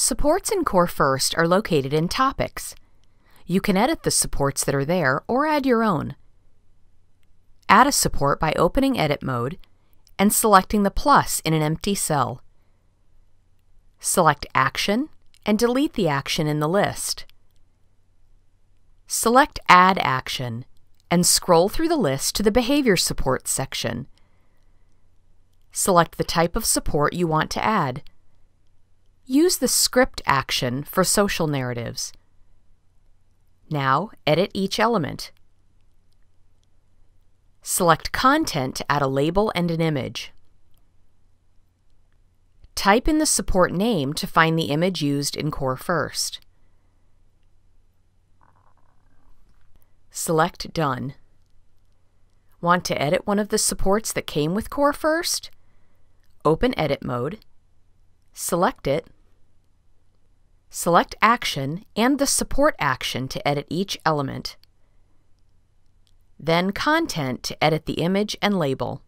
Supports in Core First are located in Topics. You can edit the supports that are there or add your own. Add a support by opening Edit Mode and selecting the plus in an empty cell. Select Action and delete the action in the list. Select Add Action and scroll through the list to the Behavior Support section. Select the type of support you want to add. Use the Script action for social narratives. Now, edit each element. Select Content to add a label and an image. Type in the support name to find the image used in Core First. Select Done. Want to edit one of the supports that came with Core First? Open Edit Mode, select it, select Action and the Support action to edit each element, then Content to edit the image and label.